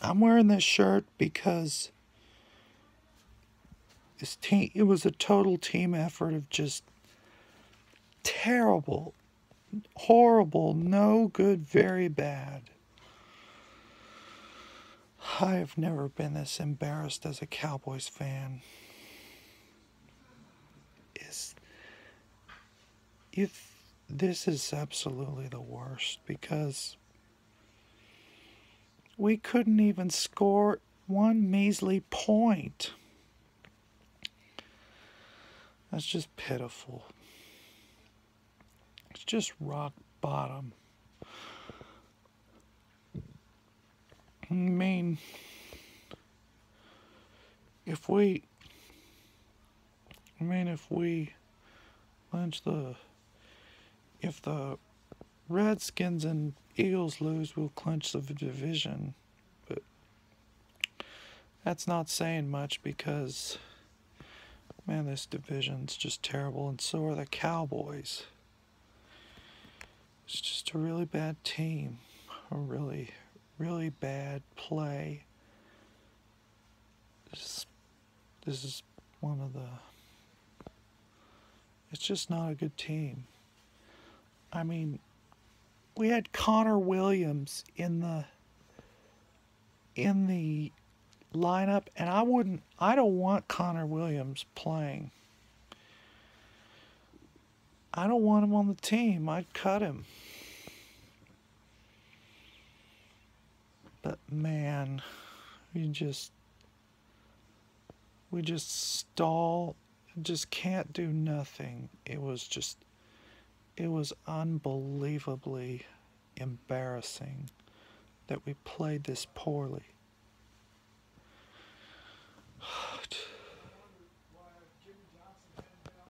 I'm wearing this shirt because this team it was a total team effort of just terrible, horrible, no good, very bad. I have never been this embarrassed as a Cowboys fan. Is if this is absolutely the worst because we couldn't even score one measly point. That's just pitiful. It's just rock bottom. I mean, if we, I mean, if we clinch the, if the Redskins and Eagles lose, we'll clinch the division. But that's not saying much because, man, this division's just terrible, and so are the Cowboys. It's just a really bad team. A really, really bad play. This, this is one of the. It's just not a good team. I mean, we had Connor Williams in the in the lineup, and I wouldn't. I don't want Connor Williams playing. I don't want him on the team. I'd cut him. But man, we just we just stall, just can't do nothing. It was just it was unbelievably embarrassing that we played this poorly.